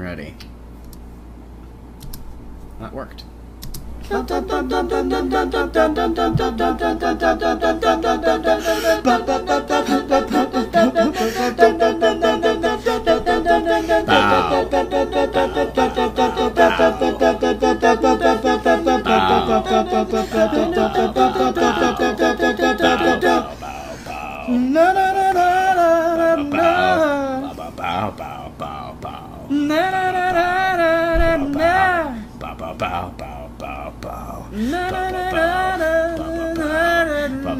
ready. That worked. bow, bow. Na na na na na na. Bow bow bow bow bow bow. Na na na na na na. Bow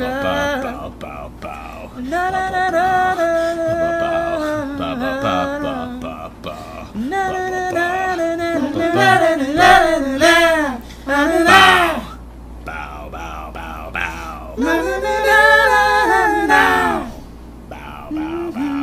bow bow bow. Na na na na na. na na na bow bow. Na na na na na na na na na na. Bow bow bow bow. Na na na na na na. Bow bow bow.